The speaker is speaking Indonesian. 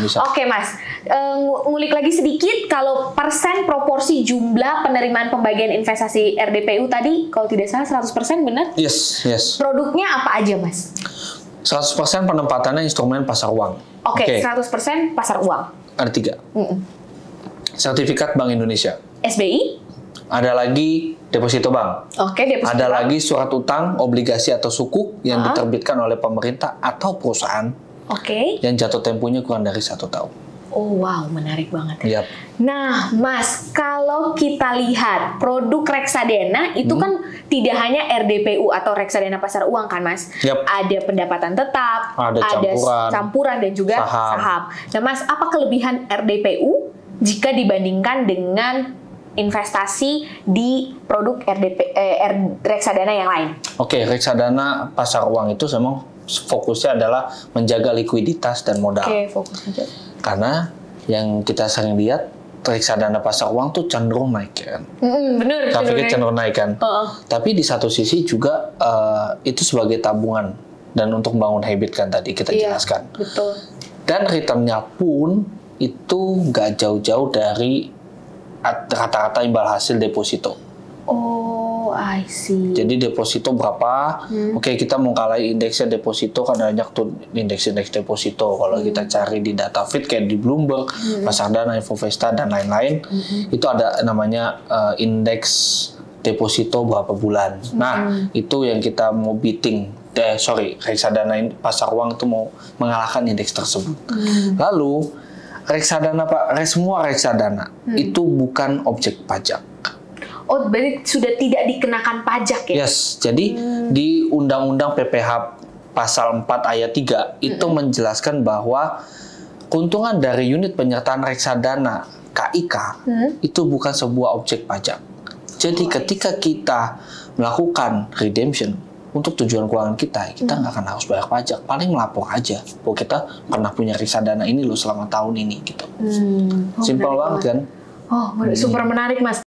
bisa. Oke mas, ngu- ngulik lagi sedikit kalau persen proporsi jumlah penerimaan pembagian investasi RDPU tadi kalau tidak salah 100% benar? Yes, yes. Produknya apa aja mas? 100% penempatannya instrumen pasar uang. Oke, 100% pasar uang. Ada tiga. Mm-mm. Sertifikat Bank Indonesia. SBI? Ada lagi deposito bank. Oke, deposito Ada bank. lagi surat utang, obligasi atau sukuk yang Ah. diterbitkan oleh pemerintah atau perusahaan Oke. yang jatuh temponya kurang dari satu tahun. Oh wow, menarik banget. Yap. Nah, Mas, kalau kita lihat produk reksadana itu Hmm. kan tidak hanya RDPU atau reksadana pasar uang kan, Mas? Yap. Ada pendapatan tetap, Ada campuran. campuran dan juga Saham. saham. Nah, Mas, apa kelebihan RDPU jika dibandingkan dengan investasi di produk RDP eh, reksadana yang lain? Oke, reksadana pasar uang itu memang fokusnya adalah menjaga likuiditas dan modal. Oke, fokus aja. Karena yang kita sering lihat reksadana pasar uang tuh cenderung naik kan. Bener. Grafiknya bener. cenderung naik kan. Heeh. Tapi di satu sisi juga eh, itu sebagai tabungan dan untuk membangun habit kan tadi kita Iya, jelaskan. Betul. Dan returnnya pun itu nggak jauh-jauh dari at- rata-rata imbal hasil deposito. Oh, I see. Jadi deposito berapa? Hmm. Oke kita mau kalahin indeksnya deposito kan banyak tuh indeks-indeks deposito. Kalau Hmm. kita cari di data feed kayak di Bloomberg, Pasardana, Infovesta dan lain-lain, Hmm. itu ada namanya eh, indeks deposito berapa bulan. Nah Hmm. itu yang kita mau beating. Eh, sorry, reksadana pasar uang itu mau mengalahkan indeks tersebut. Hmm. Lalu reksadana pak, semua reksadana Hmm. itu bukan objek pajak. Oh, berarti sudah tidak dikenakan pajak ya? Yes, jadi di Undang-Undang PPH pasal 4 ayat 3 itu menjelaskan bahwa keuntungan dari unit penyertaan reksadana KIK Hmm. itu bukan sebuah objek pajak. Jadi ketika kita melakukan redemption untuk tujuan keuangan kita, kita nggak akan harus bayar pajak. Paling melapor aja bahwa kita pernah punya reksadana ini loh selama tahun ini gitu. Hmm. Oh, Simpel banget kan? Oh, super menarik mas.